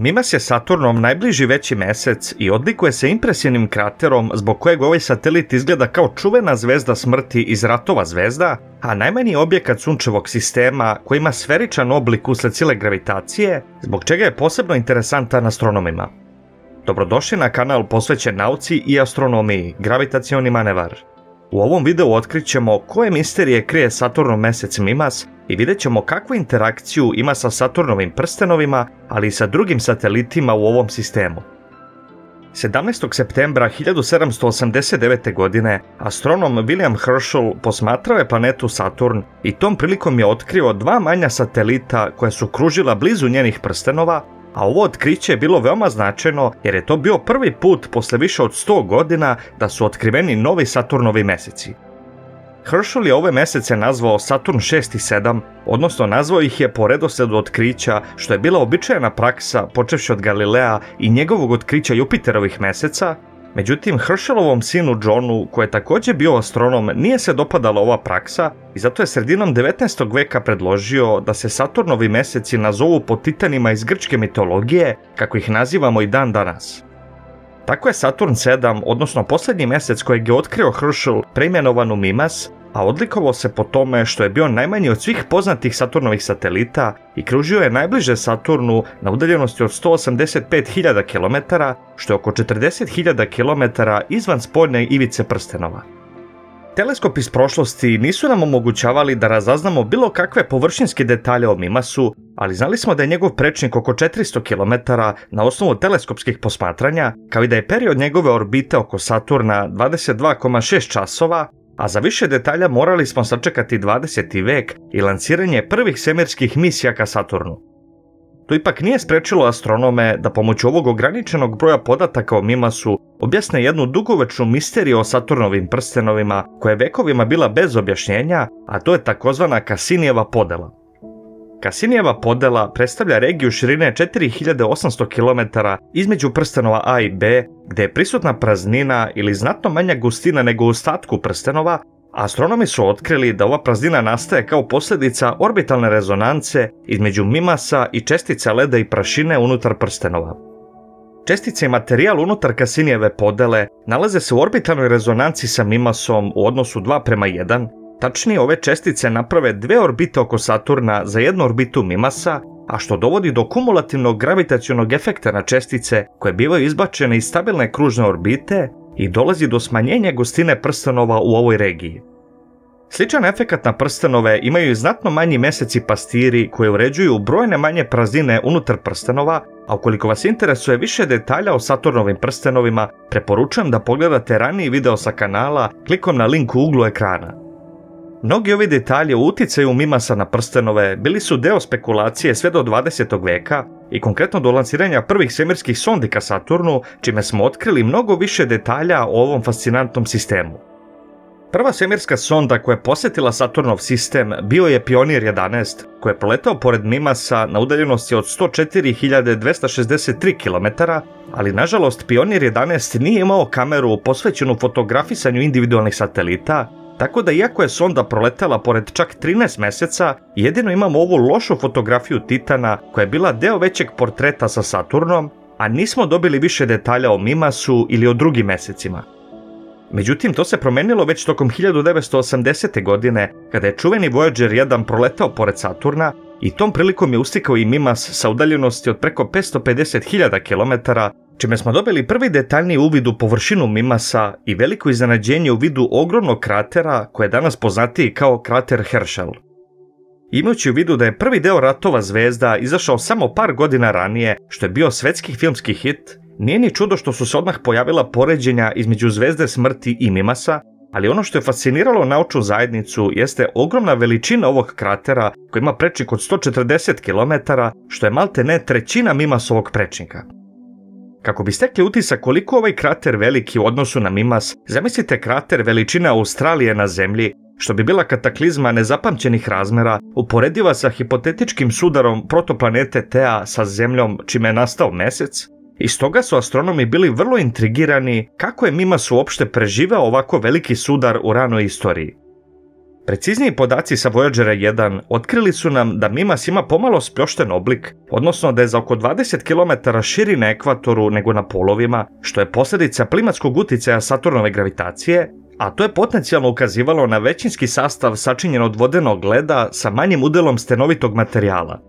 Mimas je Saturnom najbliži veći mesec i odlikuje se impresivnim kraterom zbog kojeg ovaj satelit izgleda kao čuvena zvezda smrti iz ratova zvezda, a najmanji objekat sunčevog sistema koji ima sferičan oblik usled sile gravitacije, zbog čega je posebno interesantan astronomima. Dobrodošli na kanal posvećen nauci i astronomiji, gravitacioni manevar. U ovom videu otkrićemo koje misterije krije Saturnov mesec Mimas i vidjet ćemo kakvu interakciju ima sa Saturnovim prstenovima, ali i sa drugim satelitima u ovom sistemu. 17. septembra 1789. godine astronom William Herschel posmatrao je planetu Saturn i tom prilikom je otkrio dva manja satelita koja su kružila blizu njenih prstenova, a ovo otkriće je bilo veoma značajno jer je to bio prvi put posle više od 100 godina da su otkriveni novi Saturnovi meseci. Herschel je ove mesece nazvao Saturn 6 i 7, odnosno nazvao ih je po redosledu otkrića, što je bila običajna praksa počevši od Galilea i njegovog otkrića Jupiterovih meseca, Međutim, Herschelovom sinu Johnu, koji je također bio astronom, nije se dopadala ova praksa i zato je sredinom 19. veka predložio da se Saturnovi meseci nazovu po titanima iz grčke mitologije, kako ih nazivamo i dan danas. Tako je Saturn 7, odnosno posljednji mjesec kojeg je otkrio Herschel, preimenovan u Mimas, a odlikovao se po tome što je bio najmanji od svih poznatih Saturnovih satelita i kružio je najbliže Saturnu na udaljenosti od 185.000 km, što je oko 40.000 km izvan spoljne ivice prstenova. Teleskop iz prošlosti nisu nam omogućavali da razaznamo bilo kakve površinske detalje o Mimasu, ali znali smo da je njegov prečnik oko 400 km na osnovu teleskopskih posmatranja, kao i da je period njegove orbite oko Saturna 22,6 časova, a za više detalja morali smo sačekati 20. vek i lanciranje prvih svemirskih misija ka Saturnu. To ipak nije sprečilo astronome da pomoću ovog ograničenog broja podataka o Mimasu objasne jednu dugovečnu misteriju o Saturnovim prstenovima koja je vekovima bila bez objašnjenja, a to je takozvana Kasinijeva podela. Kasinijeva podela predstavlja regiju širine 4800 km između prstenova A i B, gdje je prisutna praznina ili znatno manja gustina nego u ostatku prstenova, astronomi su otkrili da ova praznina nastaje kao posljedica orbitalne rezonance između Mimasa i čestica leda i prašine unutar prstenova. Čestice i materijal unutar Kasinijeve podele nalaze se u orbitalnoj rezonanci sa Mimasom u odnosu 2 prema 1, Tačnije, ove čestice naprave dve orbite oko Saturna za jednu orbitu Mimasa, a što dovodi do kumulativnog gravitacionog efekta na čestice koje bivaju izbačene iz stabilne kružne orbite i dolazi do smanjenja gustine prstenova u ovoj regiji. Sličan efekat na prstenove imaju i znatno manji meseci pastiri koji uređuju brojne manje praznine unutar prstenova, a ukoliko vas interesuje više detalja o Saturnovim prstenovima, preporučujem da pogledate raniji video sa kanala klikom na link u uglu ekrana. Mnogi ovi detalji o utjecaju Mimasa na prstenove bili su deo spekulacije sve do 20. veka i konkretno do lanciranja prvih svemirskih sondi ka Saturnu, čime smo otkrili mnogo više detalja o ovom fascinantnom sistemu. Prva svemirska sonda koja je posjetila Saturnov sistem bio je Pionir 11, koji je proletao pored Mimasa na udaljenosti od 104.263 km, ali nažalost Pionir 11 nije imao kameru posvećenu fotografisanju individualnih satelita, tako da iako je sonda proletela pored čak 13 mjeseca, jedino imamo ovu lošu fotografiju Titana koja je bila deo većeg portreta sa Saturnom, a nismo dobili više detalja o Mimasu ili o drugim mjesecima. Međutim, to se promenilo već tokom 1980. godine, kada je čuveni Voyager 1 proletao pored Saturna i tom prilikom je ustikao i Mimas sa udaljenosti od preko 550.000 km čime smo dobili prvi detaljni uvid u površinu Mimasa i veliko iznenađenje u vidu ogromnog kratera koje je danas poznatiji kao krater Herschel. Imajući u vidu da je prvi deo Ratova zvezda izašao samo par godina ranije, što je bio svetski filmski hit, nije ni čudo što su se odmah pojavila poređenja između zvezde smrti i Mimasa, ali ono što je fasciniralo naučnu zajednicu jeste ogromna veličina ovog kratera koji ima prečnik od 140 km, što je malte ne trećina Mimasovog prečnika. Kako bi stekli utisak koliko ovaj krater veliki u odnosu na Mimas, zamislite krater veličine Australije na zemlji, što bi bila kataklizma nezapamćenih razmera, uporediva sa hipotetičkim sudarom protoplanete Tea sa zemljom čime je nastao mesec, i stoga su astronomi bili vrlo intrigirani kako je Mimas uopšte preživeo ovako veliki sudar u ranoj istoriji. Precizniji podaci sa Voyagera 1 otkrili su nam da Mimas ima pomalo spljošten oblik, odnosno da je za oko 20 km širi na ekvatoru nego na polovima, što je posljedica klimatskog utjecaja Saturnove gravitacije, a to je potencijalno ukazivalo na većinski sastav sačinjen od vodenog leda sa manjim udelom stenovitog materijala.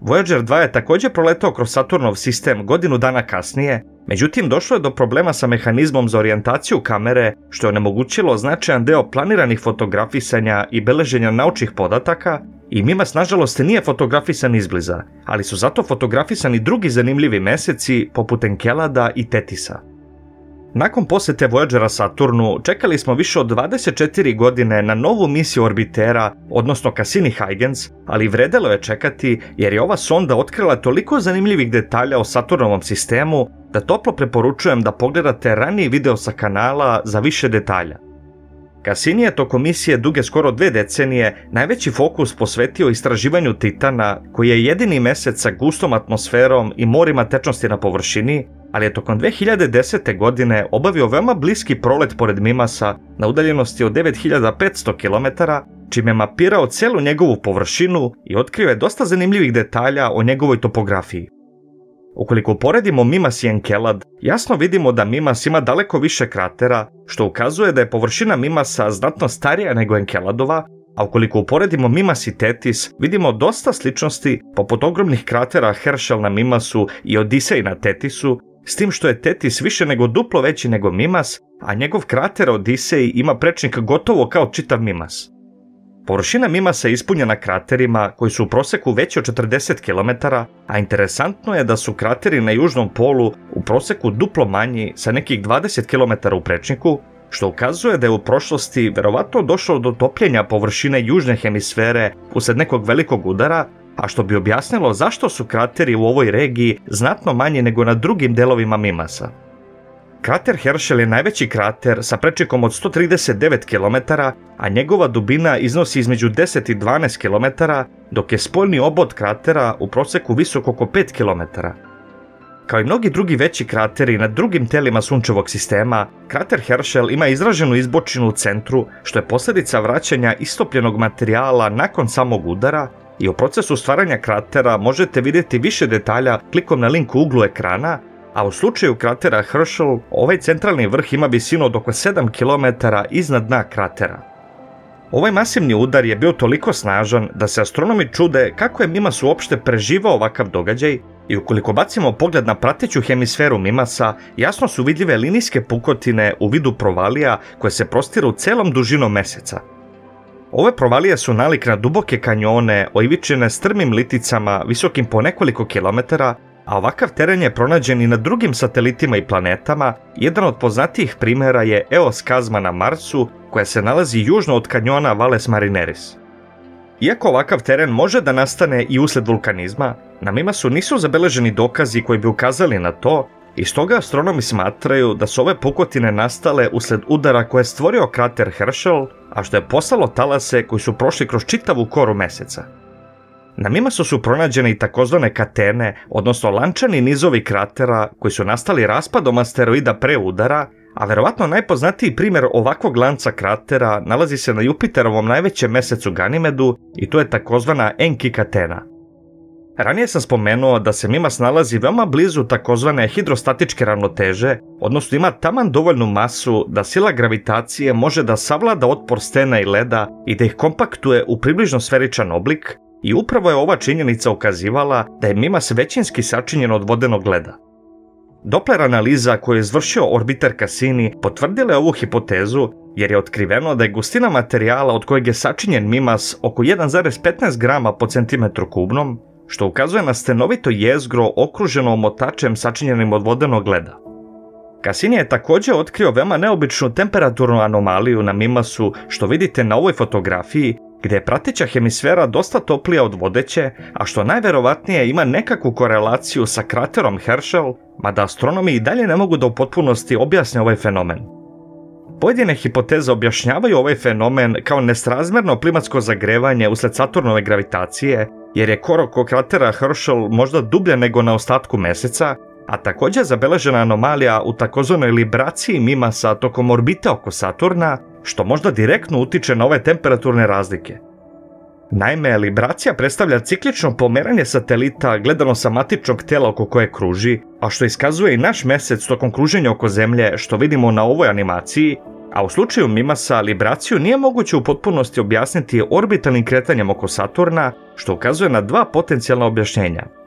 Voyager 2 je također proletao kroz Saturnov sistem godinu dana kasnije, međutim došlo je do problema sa mehanizmom za orijentaciju kamere, što je onemogućilo značajan deo planiranih fotografisanja i beleženja naučnih podataka i Mimas nažalost nije fotografisan izbliza, ali su zato fotografisani drugi zanimljivi meseci poput Enkelada i Tetisa. Nakon posjete Voyagera Saturnu čekali smo više od 24 godine na novu misiju orbitera, odnosno Cassini-Huygens, ali vredelo je čekati jer je ova sonda otkrila toliko zanimljivih detalja o Saturnovom sistemu da toplo preporučujem da pogledate raniji video sa kanala za više detalja. Cassini je tokom misije duge skoro dve decenije najveći fokus posvetio istraživanju Titana, koji je jedini mesec sa gustom atmosferom i morima tečnosti na površini, ali je tokom 2010. godine obavio veoma bliski prolet pored Mimasa na udaljenosti od 9500 km, čime je mapirao celu njegovu površinu i otkrio je dosta zanimljivih detalja o njegovoj topografiji. Ukoliko poredimo Mimas i Enkelad, jasno vidimo da Mimas ima daleko više kratera, što ukazuje da je površina Mimasa znatno starija nego Enkeladova, a ukoliko uporedimo Mimas i Tetis, vidimo dosta sličnosti poput ogromnih kratera Herschel na Mimasu i Odisej na Tetisu, s tim što je Tetis više nego duplo veći nego Mimas, a njegov krater Odisej ima prečnik gotovo kao čitav Mimas. Površina Mimasa je ispunjena kraterima koji su u proseku veći od 40 km, a interesantno je da su krateri na južnom polu u proseku duplo manji sa nekih 20 km u prečniku, što ukazuje da je u prošlosti verovatno došlo do topljenja površine južne hemisfere usred nekog velikog udara, a što bi objasnilo zašto su krateri u ovoj regiji znatno manji nego na drugim delovima Mimasa. Krater Herschel je najveći krater sa prečikom od 139 km, a njegova dubina iznosi između 10 i 12 km, dok je spoljni obod kratera u proseku visok oko 5 km. Kao i mnogi drugi veći krateri na drugim telima sunčevog sistema, krater Herschel ima izraženu izbočinu u centru, što je posljedica vraćanja istopljenog materijala nakon samog udara i u procesu stvaranja kratera možete vidjeti više detalja klikom na link u uglu ekrana, a u slučaju kratera Herschel ovaj centralni vrh ima visinu od oko 7 km iznad dna kratera. Ovaj masivni udar je bio toliko snažan da se astronomi čude kako je Mimas uopšte preživao ovakav događaj i ukoliko bacimo pogled na prateću hemisferu Mimasa, jasno su vidljive linijske pukotine u vidu provalija koje se prostiru celom dužinom meseca. Ove provalije su nalik na duboke kanjone, oivičene strmim liticama visokim po nekoliko kilometara, a ovakav teren je pronađen i na drugim satelitima i planetama. Jedan od poznatijih primjera je Eos kazma na Marsu, koja se nalazi južno od kanjona Valles Marineris. Iako ovakav teren može da nastane i usled vulkanizma, na Mimasu nisu zabeleženi dokazi koji bi ukazali na to i stoga astronomi smatraju da su ove pukotine nastale usled udara koje je stvorio krater Herschel, a što je poslalo talase koji su prošli kroz čitavu koru meseca. Na Mimasu su pronađene i takozvane katene, odnosno lančani nizovi kratera koji su nastali raspadom asteroida pre udara, a verovatno najpoznatiji primjer ovakvog lanca kratera nalazi se na Jupiterovom najvećem mesecu Ganimedu i to je takozvana Enki katena. Ranije sam spomenuo da se Mimas nalazi veoma blizu takozvane hidrostatičke ravnoteže, odnosno ima taman dovoljnu masu da sila gravitacije može da savlada otpor stena i leda i da ih kompaktuje u približno sferičan oblik, i upravo je ova činjenica ukazivala da je Mimas većinski sačinjen od vodenog leda. Doppler analiza koju je izvršio orbiter Cassini potvrdila je ovu hipotezu jer je otkriveno da je gustina materijala od kojeg je sačinjen Mimas oko 1,15 grama po centimetru kubnom, što ukazuje na stenovito jezgro okruženo omotačem sačinjenim od vodenog leda. Cassini je također otkrio veoma neobičnu temperaturnu anomaliju na Mimasu što vidite na ovoj fotografiji gdje je prateća hemisfera dosta toplija od vodeće, a što najverovatnije ima nekakvu korelaciju sa kraterom Herschel, mada astronomi i dalje ne mogu da u potpunosti objasne ovaj fenomen. Pojedine hipoteze objašnjavaju ovaj fenomen kao nesrazmerno klimatsko zagrevanje usled Saturnove gravitacije, jer je kor oko kratera Herschel možda dublje nego na ostatku meseca, a također zabeležena anomalija u takozvanoj libraciji Mimasa tokom orbite oko Saturna, što možda direktno utiče na ove temperaturne razlike. Naime, libracija predstavlja ciklično pomeranje satelita gledano sa matičnog tela oko koje kruži, a što iskazuje i naš mesec tokom kruženja oko Zemlje što vidimo na ovoj animaciji, a u slučaju Mimasa libraciju nije moguće u potpunosti objasniti orbitalnim kretanjem oko Saturna, što ukazuje na dva potencijalna objašnjenja.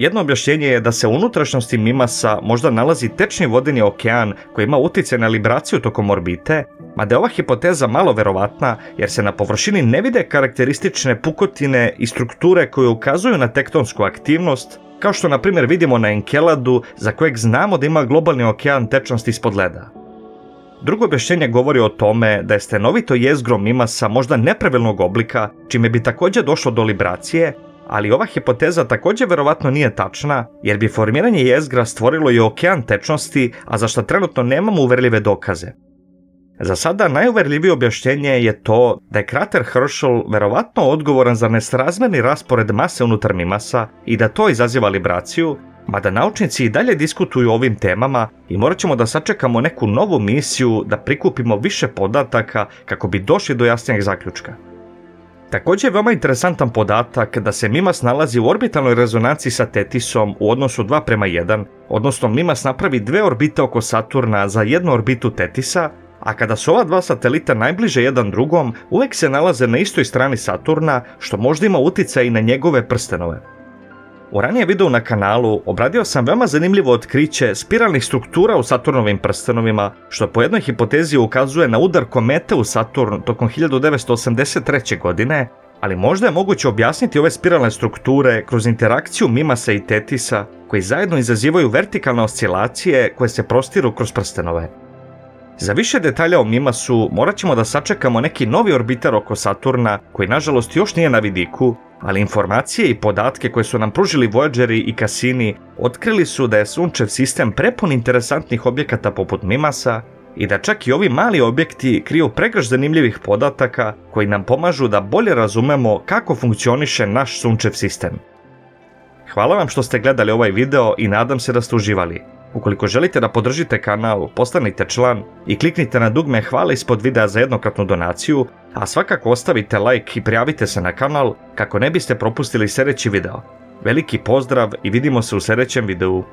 Jedno objašnjenje je da se u unutrašnjosti Mimasa možda nalazi tečni vodeni okean koji ima utjecaj na libraciju tokom orbite, mada je ova hipoteza malo verovatna jer se na površini ne vide karakteristične pukotine i strukture koje ukazuju na tektonsku aktivnost, kao što na primjer vidimo na Enkeladu za kojeg znamo da ima globalni okean tečnosti ispod leda. Drugo objašnjenje govori o tome da je stenovito jezgro Mimasa možda nepravilnog oblika, čime bi također došlo do libracije, ali ova hipoteza također verovatno nije tačna, jer bi formiranje jezgra stvorilo i okean tečnosti, a za što trenutno nemamo uverljive dokaze. Za sada najuverljivije objašnjenje je to da je krater Herschel verovatno odgovoran za nesrazmerni raspored mase unutar Mimasa i da to izaziva libraciju, mada naučnici i dalje diskutuju o ovim temama i morat ćemo da sačekamo neku novu misiju da prikupimo više podataka kako bi došli do jasnijeg zaključka. Također je veoma interesantan podatak da se Mimas nalazi u orbitalnoj rezonanci sa Tetisom u odnosu 2 prema 1, odnosno Mimas napravi dve orbite oko Saturna za jednu orbitu Tetisa, a kada su ova dva satelita najbliže jedan drugom, uvijek se nalaze na istoj strani Saturna, što možda ima utjecaj i na njegove prstenove. U ranije videu na kanalu obradio sam veoma zanimljivo otkriće spiralnih struktura u Saturnovim prstenovima, što po jednoj hipotezi ukazuje na udar komete u Saturn tokom 1983. godine, ali možda je moguće objasniti ove spiralne strukture kroz interakciju Mimasa i Tetisa, koji zajedno izazivaju vertikalne oscilacije koje se prostiru kroz prstenove. Za više detalja o Mimasu morat ćemo da sačekamo neki novi orbitar oko Saturna koji nažalost još nije na vidiku, ali informacije i podatke koje su nam pružili Voyageri i Cassini otkrili su da je Sunčev sistem prepun interesantnih objekata poput Mimasa i da čak i ovi mali objekti kriju pregrš zanimljivih podataka koji nam pomažu da bolje razumemo kako funkcioniše naš Sunčev sistem. Hvala vam što ste gledali ovaj video i nadam se da ste uživali. Ukoliko želite da podržite kanal, postanite član i kliknite na dugme hvala ispod videa za jednokratnu donaciju, a svakako ostavite like i prijavite se na kanal kako ne biste propustili sljedeći video. Veliki pozdrav i vidimo se u sljedećem videu.